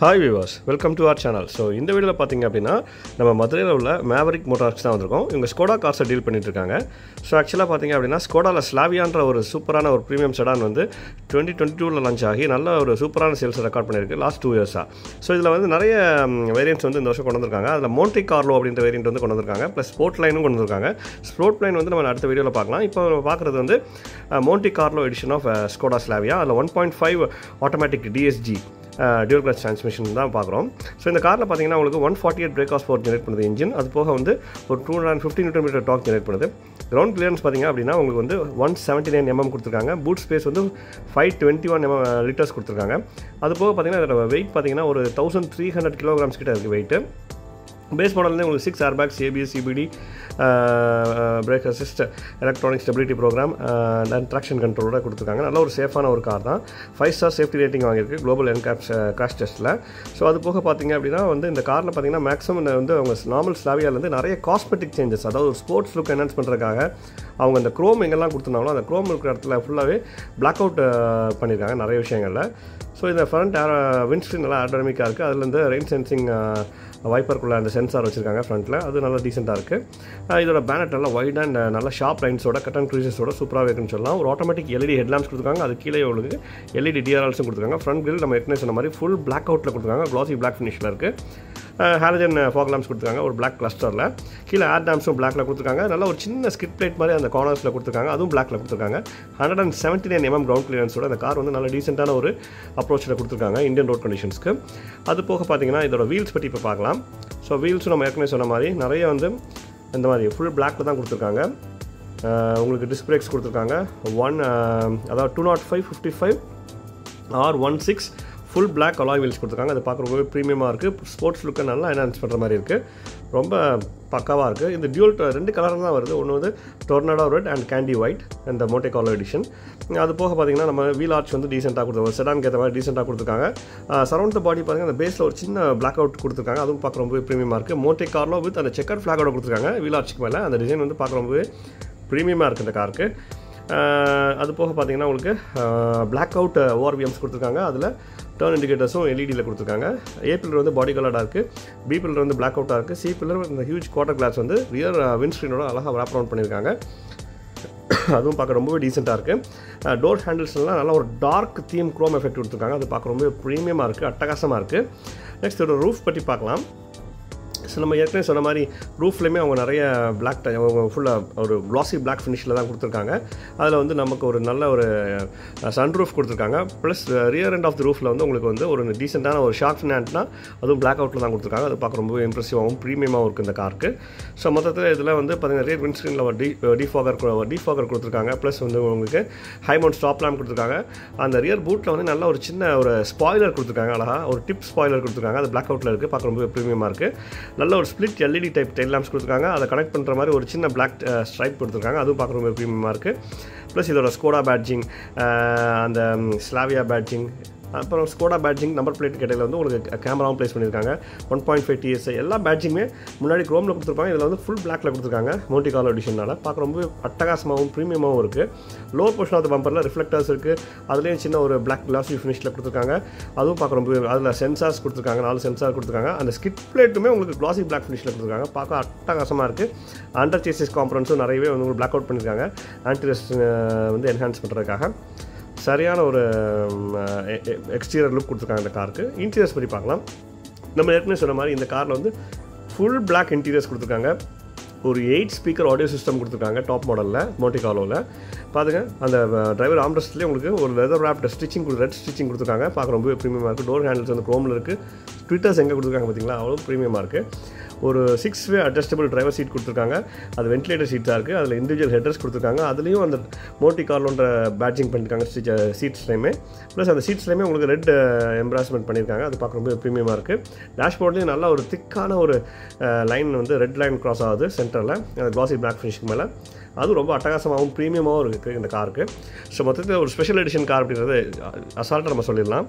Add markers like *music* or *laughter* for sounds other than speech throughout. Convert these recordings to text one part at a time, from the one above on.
Hi Vilas welcome to our channel so இந்த வீடியோவில் பார்த்தீங்க அப்படின்னா நம்ம மதுரையில் உள்ள மேவரிக் மோட்டார்ஸ் தான் வந்திருக்கோம். இவங்க ஸ்கோடா கார்ஸை டீல் பண்ணிட்டு இருக்காங்க ஸோ ஆக்சுவலாக பார்த்தீங்க அப்படின்னா ஸ்கோடாவில் ஸ்லாவியான்ற ஒரு சூப்பரான ஒரு ப்ரீமியம் செடான் வந்து டுவெண்ட்டி டுவெண்ட்டி டூவில் லான்ச் ஆகி நல்ல ஒரு சூப்பரான சேல்ஸ் ரெக்கார்ட் பண்ணியிருக்கு லாஸ்ட் டூ இயர்ஸாக ஸோ இதில் வந்து நிறைய வேரியன்ட்ஸ் வந்து இந்த வருஷம் கொண்டு வந்திருக்காங்க. அதில் மோண்டி கார்லோ அப்படின்ற வேரியன்ட் வந்து கொண்டு வந்திருக்காங்க ப்ளஸ் ஸ்போர்ட் லைனும் கொண்டு வந்திருக்காங்க. ஸ்போர்ட் லைன் வந்து நம்ம அடுத்த வீடியோவில் பார்க்கலாம் இப்போ நம்ம பார்க்குறது வந்து Monte Carlo edition of Skoda Slavia அதில் one point five automatic DSG dual clutch transmission தான் பார்க்குறோம். ஸோ இந்த காரில் பார்த்தீங்கன்னா உங்களுக்கு one forty eight brake of power generate பண்ணுது இன்ஜின் அது போக வந்து ஒரு two hundred fifty newton meter torque generate பண்ணுது. கிரவுண்ட் கிளியரன்ஸ் பார்த்தீங்க அப்படின்னா உங்களுக்கு வந்து ஒன் செவன்ட்டி நைன் எம்எம் கொடுத்துருக்காங்க. பூட் ஸ்பேஸ் வந்து five twenty one MM litres கொடுத்துருக்காங்க. அது போக பார்த்தீங்கன்னா அதோட வெயிட் பார்த்தீங்கன்னா ஒரு தௌசண்ட் த்ரீ ஹண்ட்ரட் கிலோகிராம்ஸ் கிட்ட இருக்குது வெயிட்டு பேஸ் மாடல்லே உங்களுக்கு six airbags ABS CBD brake assist electronic stability programme and traction கண்ட்ரோலோட கொடுத்துருக்காங்க. நல்ல ஒரு சேஃபான ஒரு கார் தான். ஃபைவ் ஸ்டார் சேஃப்டி ரேட்டிங் வாங்கியிருக்கு குளோபல் என்கேப்ஸ் கிராஷ் டெஸ்ட்டில் ஸோ அது போக பார்த்தீங்க அப்படின்னா வந்து இந்த காரில் பார்த்தீங்கன்னா மேக்ஸிமம் வந்து அவங்க நார்மல் ஸ்லாவியாலேருந்து நிறைய காஸ்மெட்டிக் சேஞ்சஸ் அதாவது ஒரு ஸ்போர்ட்ஸ் லுக் என்ஹான்ஸ் பண்ணுறதுக்காக அவங்க அந்த க்ரோம் எங்கெல்லாம் கொடுத்துருந்தாங்களோ அந்த க்ரோம் இருக்கிற இடத்துல ஃபுல்லாகவே பிளாக் அவுட் பண்ணியிருக்காங்க நிறைய விஷயங்களில். ஸோ இந்த ஃப்ரண்ட் ஏர் விண்ட்ஸ்க்ரீன் நல்லா ஏர்டமிக்காக இருக்குது அதுலேருந்து ரெயின் சென்சிங் வைப்பருக்குள்ள அந்த சென்சார் வச்சுருக்காங்க ஃப்ரண்ட்டில் அது நல்லா டீசெண்டாக இருக்குது இதோட பேனட் நல்லா வைட் அண்ட் நல்ல ஷார்ப் லைன்ஸோட கட் அண்ட் க்ரீசஸோட சூப்பராக இருக்குன்னு சொல்லலாம். ஒரு ஆட்டோமேட்டிக் எல்இடி ஹெட்லாம்ஸ் கொடுத்துருக்காங்க. அது கீழே உங்களுக்கு எல்இடி டிஆர்எல்ஸும் கொடுத்துருக்காங்க. ஃப்ரண்ட் கிரில் நம்ம ஏற்கனவே சொன்ன மாதிரி ஃபுல் பிளாக் அவுட்டில் கொடுத்துருக்காங்க க்ளாசி பிளாக் ஃபினிஷில் இருக்குது ஹாலஜன் ஃபாக் லேம்ஸ் கொடுத்துருக்காங்க. ஒரு பிளாக் கிளஸ்டரில் கீழே ஏர் டேம்ஸும் பிளாக்ல கொடுத்துருக்காங்க. நல்ல ஒரு சின்ன ஸ்கிட் பிளேட் மாதிரி அந்த கார்னர்ஸில் கொடுத்துருக்காங்க. அதுவும் பிளாக்ல கொடுத்துருக்காங்க. Hundred and seventy nine mm ground கிளியரன்ஸோட அந்த கார் வந்து நல்ல டீசெண்டான ஒரு அப்ரோச்சில் கொடுத்துருக்காங்க. இந்தியன் ரோட் கண்டிஷன்ஸ்க்கு அது போக பார்த்தீங்கன்னா இதோட வீல்ஸ் பற்றி இப்போ பார்க்கலாம். ஸோ வீல்ஸும் நம்ம ஏற்கனவே சொன்ன மாதிரி நிறைய வந்து இந்த மாதிரி ஃபுல் பிளாக்கில் தான் கொடுத்துருக்காங்க. உங்களுக்கு டிஸ்க் பிரேக்ஸ் கொடுத்துருக்காங்க. ஒன் அதாவது two nought five fifty five R one six full black alloy wheels கொடுத்துருக்காங்க. அது பார்க்க ரொம்பவே ப்ரீமியமாக இருக்குது ஸ்போர்ட்ஸ் லுக்கை நல்லா என்ஹான்ஸ் பண்ணுற மாதிரி இருக்குது ரொம்ப பக்காவாக இருக்குது இந்த டியூல் ரெண்டு கலர் தான் வருது. ஒன்று வந்து tornado red and candy white அந்த மோட்டே காலர் எடிஷன் அது போக பார்த்தீங்கன்னா நம்ம வீல் ஆர்ச் வந்து டீசெண்டாக கொடுத்துருக்காங்க. செடானுக்கு ஏற்ற மாதிரி டீசெண்டாக கொடுத்துருக்காங்க. சரௌண்ட் த பாடி பார்த்தீங்கன்னா அந்த பேஸில் ஒரு சின்ன பிளாக் அவுட் கொடுத்துருக்காங்க. அதுவும் பார்க்க ரொம்பவே ப்ரீமியமாக இருக்குது மோட்டே கார்லோ வித் அந்த செக்கர் ஃப்ளாகோட கொடுத்துருக்காங்க. வீல் ஆர்ச்சுக்கு மேலே. அந்த டிசைன் வந்து பார்க்க ரொம்பவே ப்ரீமியமாக இருக்குது இந்த காருக்கு அது போக பார்த்தீங்கன்னா உங்களுக்கு பிளாக் அவுட் ஓஆர்பிஎம்ஸ் கொடுத்துருக்காங்க. அதில் டேர்ன் இண்டிகேட்டர்ஸும் எல்இடியில் கொடுத்துருக்காங்க. ஏ பில்லர் வந்து பாடி கலர்டாக இருக்குது பி பில்லர் வந்து பிளாக் அவுட்டாக இருக்குது சி பில்லர் இந்த ஹியூஜ் குவார்டர் கிளாஸ் வந்து ரியர் விண்ட்ஸ்க்ரீனோட அழகாக ரேப் ரவுண்ட் பண்ணியிருக்காங்க. *coughs* அதுவும் பார்க்க ரொம்பவே டீசெண்டாக இருக்குது டோர் ஹேண்டில்ஸ்லாம் நல்லா ஒரு டார்க் தீம் க்ரோம் எஃபெக்ட் கொடுத்துருக்காங்க. அது பார்க்க ரொம்பவே ப்ரீமியமாக இருக்குது அட்டகாசமாக இருக்குது நெக்ஸ்ட் ஒரு ரூஃப் பற்றி பார்க்கலாம். ஸோ நம்ம ஏற்கனவே சொன்ன மாதிரி ரூஃப்லேயுமே அவங்க நிறைய பிளாக் அவங்க ஃபுல்லாக ஒரு க்ளாசி பிளாக் ஃபினிஷில் தான் கொடுத்துருக்காங்க. அதில் வந்து நமக்கு ஒரு நல்ல ஒரு சன் ரூஃப் கொடுத்துருக்காங்க. Plus rear end of the ரூஃபில் வந்து உங்களுக்கு வந்து ஒரு டீசெண்டான ஒரு ஷார்க் ஃபினான்ட்னா அதுவும் பிளாக் அவுட்டில் தான் கொடுத்துருக்காங்க. அது பார்க்க ரொம்ப இம்ப்ரெசிவாகவும் ப்ரீமியமாகவும் இருக்குது இந்த காருக்கு ஸோ மொத்தத்தில் இதில் வந்து பார்த்தீங்கன்னா ரியர் விண்ட்ஸ்க்ரீனில் ஒரு டி டிஃபாகர் டிஃபாகர் கொடுத்துருக்காங்க. ப்ளஸ் வந்து உங்களுக்கு ஹைமௌண்ட் ஸ்டாப் லேம்ப் கொடுத்துருக்காங்க. அந்த ரியர் பூட்டில் வந்து நல்ல ஒரு சின்ன ஒரு ஸ்பாய்லர் கொடுத்துருக்காங்க அழகாக ஒரு டிப் ஸ்பாய்லர் கொடுத்துருக்காங்க. அது பிளாக் அவுட்டில் இருக்குது பார்க்க ரொம்ப ப்ரீமியமாக இருக்குது நல்ல ஒரு split LED type tail lamps கொடுத்துருக்காங்க. அதை கனெக்ட் பண்ணுற மாதிரி ஒரு சின்ன பிளாக் ஸ்ட்ரைப் uh, கொடுத்துருக்காங்க. அதுவும் பார்க்குற ரொம்ப ப்ரீமியமாக இருக்குது ப்ளஸ் இதோட ஸ்கோடா பேட்ஜிங் uh, அந்த um, ஸ்லாவியா பேட்ஜிங் அப்புறம் ஸ்கோடா பேட்ஜிங் நம்பர் பிளேட் கேட்டையில் வந்து உங்களுக்கு கேமராவும் ப்ளேஸ் பண்ணியிருக்காங்க. ஒன் பாயிண்ட் ஃபைவ் டிஎஸ் எல்லா பேட்ஜிங்குமே முன்னாடி க்ரோமில் கொடுத்துருப்பாங்க. இதில் வந்து ஃபுல் பிளாக்ல கொடுத்துருக்காங்க. மோட்டி காலர் எடிஷனால் பார்க்க ரொம்ப அட்டகாசமாகவும் ப்ரீமியமாகவும் இருக்குது லோ போர்ஷன் ஆஃப் பம்பரில் ரிஃப்ளெக்டர்ஸ் இருக்குது அதுலேயும் சின்ன ஒரு பிளாக் கிளாசி ஃபினிஷில் கொடுத்துருக்காங்க. அதுவும் பார்க்க ரொம்ப அதில் சென்சார்ஸ் கொடுத்துருக்காங்க. நாலு சென்சார் கொடுத்துருக்காங்க. அந்த ஸ்கிட் பிளேட்டுமே உங்களுக்கு கிளாசி பிளாக் ஃபினிஷில் கொடுத்துருக்காங்க. பார்க்க அட்டகாசமாக இருக்குது அண்டர் சேசிஸ் காம்பரன்ஸும் நிறையவே வந்து உங்களுக்கு பிளாக் அவுட் பண்ணியிருக்காங்க ஆன்டிரெஸ்ட் வந்து என்ஹான்ஸ் பண்ணுறதுக்காக சரியான ஒரு எக்ஸ்டீரியர் லுக் கொடுத்துருக்காங்க இந்த காருக்கு. இன்டீரியர்ஸ் பற்றி பார்க்கலாம். நம்ம ஏற்கனவே சொன்ன மாதிரி இந்த காரில் வந்து ஃபுல் பிளாக் இன்டீரியர்ஸ் கொடுத்துருக்காங்க. ஒரு எயிட் ஸ்பீக்கர் ஆடியோ சிஸ்டம் கொடுத்துருக்காங்க டாப் மாடலில் மோட்டிகாலோவில் பாருங்க அந்த டிரைவர் ஆம்ரஸ்ட்லேயே உங்களுக்கு ஒரு leather wrapped stitching red stitching கொடுத்துருக்காங்க. பார்க்க ரொம்ப ப்ரீமியமாக இருக்குது டோர் ஹேண்டில்ஸ் வந்து க்ரோமில் இருக்குது ட்விட்டர்ஸ் எங்கே கொடுத்துருக்காங்க பார்த்தீங்களா அவ்வளோ ப்ரீமியமாக இருக்குது ஒரு six way adjustable driver seat கொடுத்துருக்காங்க. அது வென்டிலேட்டர் சீட்டாக இருக்குது அதில் இண்டிவிஜுவல் ஹெட்ரஸ் கொடுத்துருக்காங்க. அதுலேயும் அந்த மோட்டி கார்லோன்ற பேட்சிங் பண்ணியிருக்காங்க சீட்ஸ்லேயுமே ப்ளஸ் அந்த சீட்ஸ்லேயுமே உங்களுக்கு ரெட் எம்ப்ராஸ்மெண்ட் uh, பண்ணியிருக்காங்க அது பார்க்க ரொம்ப ப்ரீமியமாக இருக்குது டேஷ்போர்ட்லேயும் நல்லா ஒரு திக்கான ஒரு uh, லைன் வந்து ரெட் லைன் கிராஸ் ஆகுது சென்டரில் கிளாசி பிளாக் ஃபினிஷ்க்கு மேலே. அதுவும் ரொம்ப அட்டகாசமாகவும் ப்ரீமியமாகவும் இருக்குது இந்த காருக்கு. ஸோ மொத்தத்தில் ஒரு ஸ்பெஷல் எடிஷன் கார் அப்படிங்கிறது அசால்ட்டாக நம்ம சொல்லிடலாம்.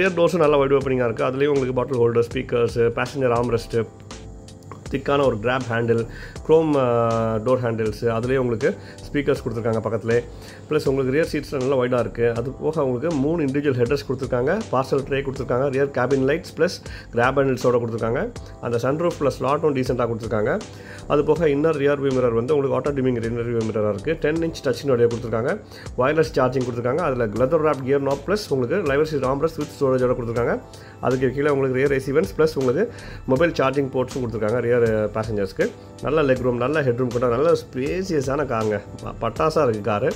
ரியர் டோர்ஸும் நல்லா வைட் ஓப்பனிங்காக இருக்குது அதுலேயும் உங்களுக்கு bottle holder speakers passenger armrest திக்கான ஒரு grab handle chrome door handles அதுலேயே உங்களுக்கு ஸ்பீக்கர்ஸ் கொடுத்துருக்காங்க பக்கத்துலேயே ப்ளஸ் உங்களுக்கு ரியர் சீட்ஸ் நல்லா வைடாக இருக்குது அது போக உங்களுக்கு மூணு இண்டிவிஜுவல் ஹெட்ரஸ் கொடுத்துருக்காங்க. பார்சல் ட்ரே கொடுத்துருக்காங்க. Rear cabin lights plus grab ஹேண்டில்ஸோட கொடுத்துருக்காங்க. அந்த சன்ரூஃப் ப்ளஸ் ஸ்லாட்டும் டீசெண்டாக கொடுத்துருக்காங்க. அது போக இன்னர் ரியர் வியூ மிரர் வந்து உங்களுக்கு ஆட்டோ டிமிங் ரியர் வியூ மிரராக இருக்குது டென் இன்ச் டச்சினுடைய கொடுத்துருக்காங்க. வயர்லெஸ் சார்ஜிங் கொடுத்துருக்காங்க. அதில் leather wrap gear knob plus உங்களுக்கு லைவர் சீட் ஆம்ரஸ் வித் ஸ்டோரேஜோட கொடுத்துருக்காங்க. அதுக்கு கீழே உங்களுக்கு ரியர் ரெசிவன்ஸ் ப்ளஸ் உங்களுக்கு மொபைல் சார்ஜிங் போர்ட்ஸும் கொடுத்துருக்காங்க. ரியர் பேசஞ்சர்ஸ்க்கு நல்ல லெக் ரூம் நல்ல ஹெட் ரூம் கூட நல்ல ஸ்பேசியஸான காருங்க பட்டாசாக இருக்குது காரு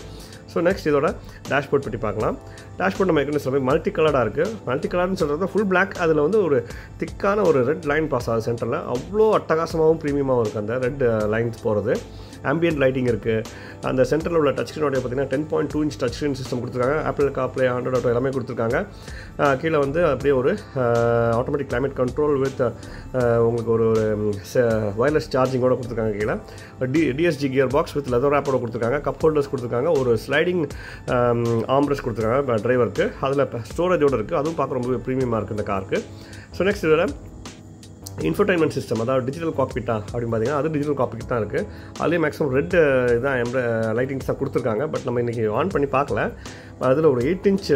ஸோ நெக்ஸ்ட் இதோட டேஷ்போர்ட் பற்றி பார்க்கலாம். டேஷ்போர்ட் நம்ம ஏற்கனவே சொல்லி மல்டி கலராக இருக்குது மல்டி கலர்னு சொல்கிறது ஃபுல் பிளாக் அதில் வந்து ஒரு திக்கான ஒரு ரெட் லைன் பாஸ் ஆகுது சென்டரில் அவ்வளோ அட்டகாசமாகவும் ப்ரீமியமாகவும் இருக்குது அந்த ரெட் லைன்ஸ் போகிறது ஆம்பியன்ட் லைட்டிங் இருக்குது அந்த சென்டரில் உள்ள டச் ஸ்க்ரீனோடைய பார்த்தீங்கன்னா ten point two inch touch screen system கொடுத்துருக்காங்க. ஆப்பிள் காப்ளே ஆண்ட்ராய்ட் ஆட்டோ எல்லாமே கொடுத்துருக்காங்க. கீழே வந்து அப்படியே ஒரு ஆட்டோமேட்டிக் கிளைமேட் கண்ட்ரோல் வித் உங்களுக்கு ஒரு வயர்லெஸ் சார்ஜிங்கோட கொடுத்துருக்காங்க கீழே. D DSG gear box with leather ஆப்போட கொடுத்துருக்காங்க. கப் ஹோல்டர்ஸ் கொடுத்துருக்காங்க. ஒரு ஸ்லைடிங் ஆம்ப்ரஸ் கொடுத்துருக்காங்க டிரைவருக்கு அதில் ஸ்டோரேஜோடு இருக்குது அதுவும் பார்க்க ரொம்ப ப்ரீமியமாக இருக்குது இந்த காருக்கு ஸோ நெக்ஸ்ட் இதில் இன்ஃபர்டைன்மெண்ட் சிஸ்டம் அதாவது டிஜிட்டல் காக்பிட்டா அப்படின்னு பார்த்தீங்கன்னா அது டிஜிட்டல் காக்பிட் தான் இருக்குது அதுலேயே மேக்ஸிமம் ரெட் இதான் எம்ப்ர லைட்டிங்ஸ் தான் கொடுத்துருக்காங்க. பட் நம்ம இன்றைக்கி ஆன் பண்ணி பார்க்கல. அதில் ஒரு எயிட் இன்ச்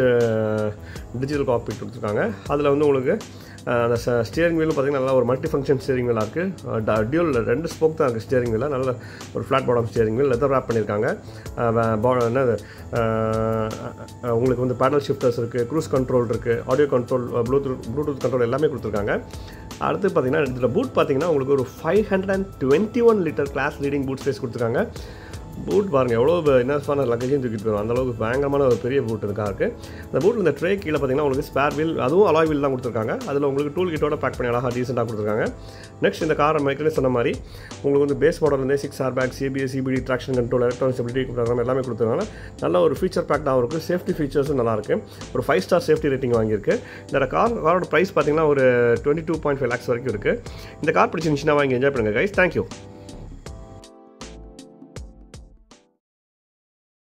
டிஜிட்டல் காக்பிட் கொடுத்துருக்காங்க. அதில் வந்து உங்களுக்கு அந்த ஸ்டியரிங் வீலும் பார்த்திங்கன்னா நல்லா ஒரு மல்டி ஃபங்க்ஷன் ஸ்டியரிங் வீலாக இருக்குது டியூல் ரெண்டு ஸ்போக் தான் இருக்குது ஸ்டியரிங் வீலில் நல்ல ஒரு ஃப்ளாட் பாடம் ஸ்டியரிங் வீல் லெதர் ரேப் பண்ணியிருக்காங்க. என்னது? உங்களுக்கு வந்து பேடல் ஷிஃப்டர்ஸ் இருக்குது க்ரூஸ் கண்ட்ரோல் இருக்குது audio control Bluetooth Bluetooth control எல்லாமே கொடுத்துருக்காங்க. அடுத்து பார்த்தீங்கன்னா இதில் பூட் பார்த்தீங்கன்னா உங்களுக்கு ஒரு five hundred and twenty one litre class leading boot space கொடுத்துருக்காங்க. பூட் பாருங்கள் எவ்வளோ என்ன லக்கேஜும் தூக்கிட்டு போயிடும் அந்தளவுக்கு பயங்கரமான ஒரு பெரிய பூட் இருக்கா இருக்குது இந்த பூட்டில் இந்த ட்ரே கீழே பார்த்தீங்கன்னா உங்களுக்கு ஸ்பேர் வீல் அதுவும் அலாய் வீல் தான் கொடுத்துருக்காங்க. அதில் உங்களுக்கு டூல் கிட்டோட பேக் பண்ணி அழகாக டீசெண்டாக கொடுத்துருக்காங்க. நெக்ஸ்ட் இந்த காரை மைக்கிலே சொன்ன மாதிரி உங்களுக்கு வந்து base model six air bag CBS CBD traction control electronic stability programme எல்லாமே கொடுத்துருக்காங்க. நல்ல ஒரு ஃபீச்சர் பேக்டாகவும் இருக்குது சேஃப்டி ஃபீச்சர்ஸும் நல்லாயிருக்கு ஒரு ஃபைவ் ஸ்டார் சேஃப்டி ரேட்டிங் வாங்கியிருக்கு. இந்த கார் காரோட ப்ரைஸ் பார்த்தீங்கன்னா ஒரு twenty two point five lakhs வரைக்கும் இருக்குது இந்த கார் பிடிச்சிருந்துச்சுன்னா வாங்கி என்ஜாய் பண்ணுங்கள் கைஸ் தேங்க்யூ